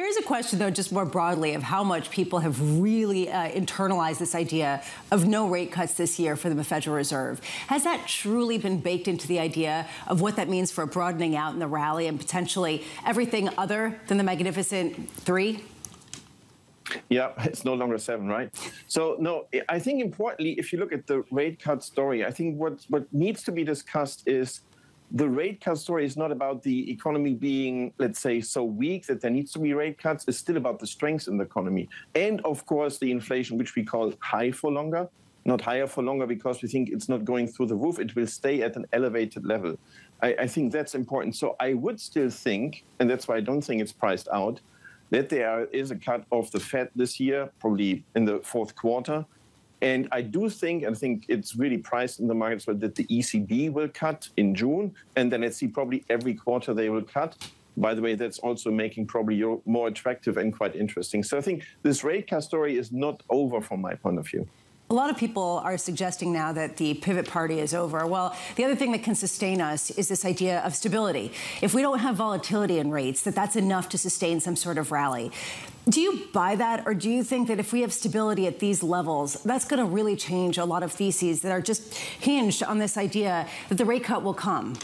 There is a question, though, just more broadly, of how much people have really uh, internalized this idea of no rate cuts this year for the Federal Reserve. Has that truly been baked into the idea of what that means for broadening out in the rally and potentially everything other than the Magnificent Three? Yeah, it's no longer seven, right? So no, I think importantly, if you look at the rate cut story, I think what what needs to be discussed is the rate cut story is not about the economy being, let's say, so weak that there needs to be rate cuts. It's still about the strengths in the economy. And of course, the inflation, which we call high for longer, not higher for longer because we think it's not going through the roof. It will stay at an elevated level. I, I think that's important. So I would still think, and that's why I don't think it's priced out, that there is a cut of the Fed this year, probably in the fourth quarter. And I do think, and I think it's really priced in the markets, well, that the ECB will cut in June. And then let's see, probably every quarter they will cut. By the way, that's also making probably more attractive and quite interesting. So I think this rate cut story is not over from my point of view. A lot of people are suggesting now that the pivot party is over. Well, the other thing that can sustain us is this idea of stability. If we don't have volatility in rates, that that's enough to sustain some sort of rally. Do you buy that, or do you think that if we have stability at these levels, that's going to really change a lot of theses that are just hinged on this idea that the rate cut will come?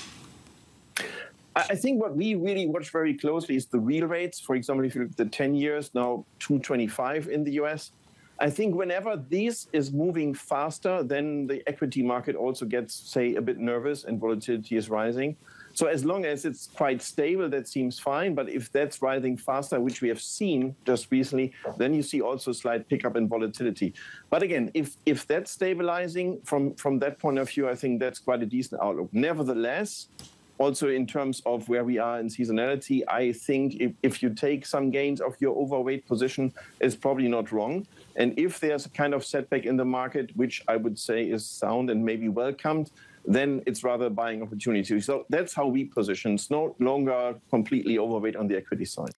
I think what we really watch very closely is the real rates. For example, if you look at the 10 years, now 225 in the US. I think whenever this is moving faster, then the equity market also gets, say, a bit nervous and volatility is rising. So as long as it's quite stable, that seems fine. But if that's rising faster, which we have seen just recently, then you see also a slight pickup in volatility. But again, if if that's stabilizing from from that point of view, I think that's quite a decent outlook. Nevertheless, also in terms of where we are in seasonality, I think if, if you take some gains of your overweight position, it's probably not wrong. And if there's a kind of setback in the market, which I would say is sound and maybe welcomed, then it's rather a buying opportunity. So that's how we position. It's no longer completely overweight on the equity side.